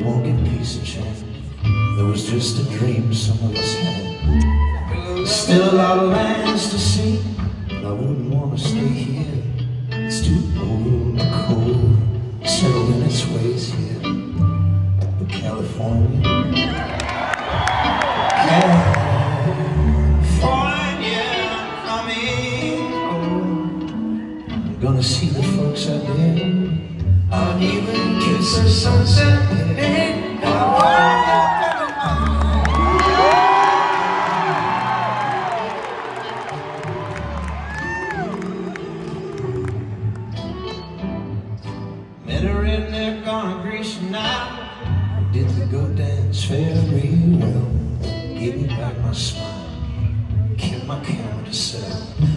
they won't get peace and change. There was just a dream some of us had. Still a lot of lands to see, but I wouldn't want to stay here. It's too old and cold, settled in its ways here. But California, California, coming home. I'm gonna see the folks out there. I'll even kiss the sunset. Hey, California. Met her in there, gonna grease now. Did the go dance very well. Give me back my smile. Kept my camera set.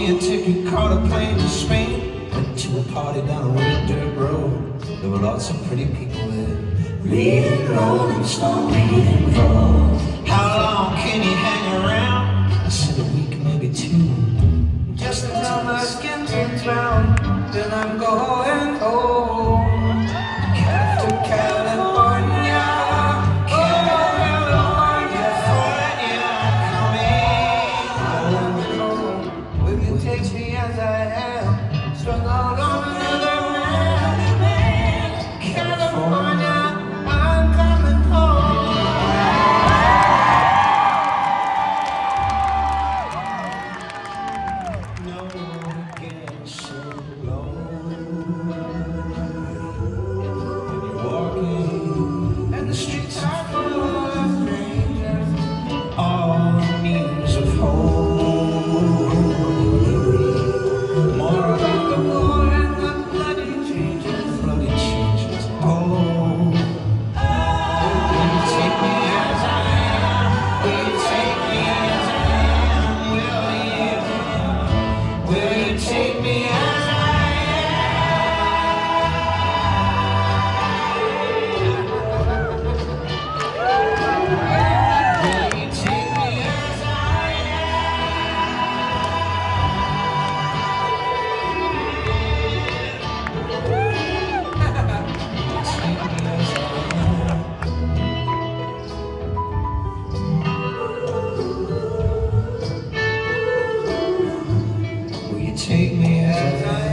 Me a ticket, caught a plane to Spain. Went to a party down a red dirt road. There were lots of pretty people there. Leaving Rolling Stone, leaving Roll. How long can you hang? Yeah.